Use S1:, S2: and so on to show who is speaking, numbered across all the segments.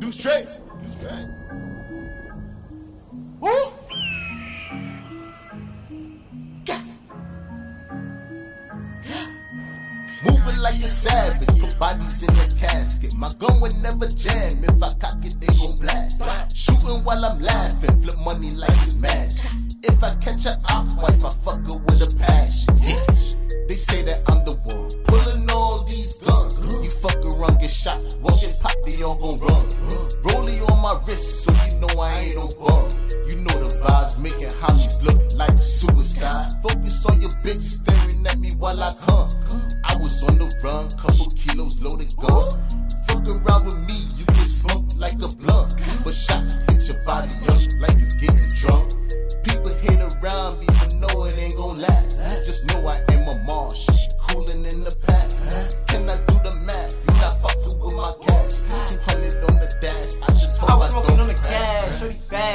S1: Do straight. Do straight. Woo! Moving like a savage, put bodies in the casket. My gun would never jam. If I cock it, they gon' blast. Shooting while I'm laughing, flip money like it's magic. If I catch a op wife, I fuck her with a passion. Get shot, get popped, they all gon' run. Rollie on my wrist, so you know I ain't no bum. You know the vibes, making homies look like suicide. Focus on your bitch staring at me while I come. I was on the run, couple kilos loaded gun. Fuck around with me, you get smoked like a blunt. But shots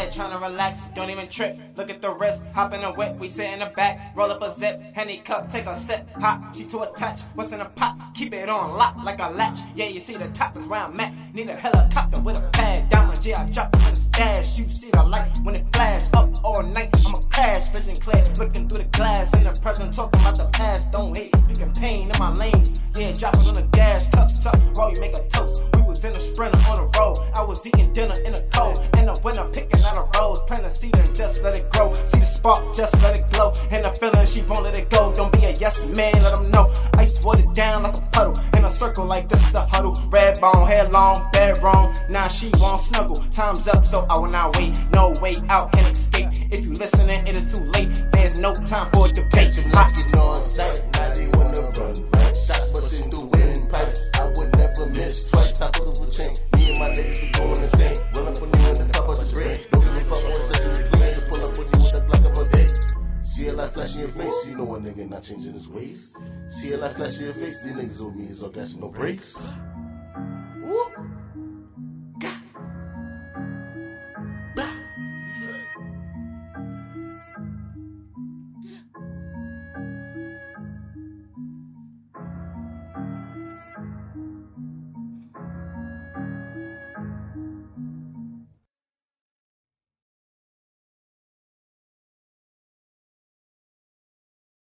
S2: shorty bad, tryna relax, don't even trip. Look at the wrist, hop in the whip, we sit in the back, roll up a zip, henny cup, take a sip, hot, she too attached. What's in the pot? Keep it on lock like a latch. Yeah, you see the top is round Mac. Need a helicopter with a pad, diamond, yeah, I drop it with a stash. You see the light when it flash, up all night, I'ma crash, vision clear, looking through the glass, in the present, talking about the past. Don't hate, speaking pain in my lane. Yeah, drop it on the dash, cups up, roll, you make a toast. We was in a sprinter on the road. I was eating dinner in the cold. In the winter, a rose. Plant a seed and just let it grow. See the spark, just let it glow. And the feeling, she won't let it go. Don't be a yes man, let them know. Ice water down like a puddle. In a circle like this is a huddle. Red bone, hair long, bed wrong. Now she won't snuggle. Time's up, so I will not wait. No way out, can escape. If you listening, it is too late. There's no time for debate.
S1: Catch 'em knocking on sight, now they wanna run. Right? Shots busting through windpipes, I would never miss twice. I put up a chain, me and my niggas be going insane. Run up on you in the top of the brain. Flash your face, you know a nigga not changing his ways. See a light flash your face, these niggas on me is all gas no brakes.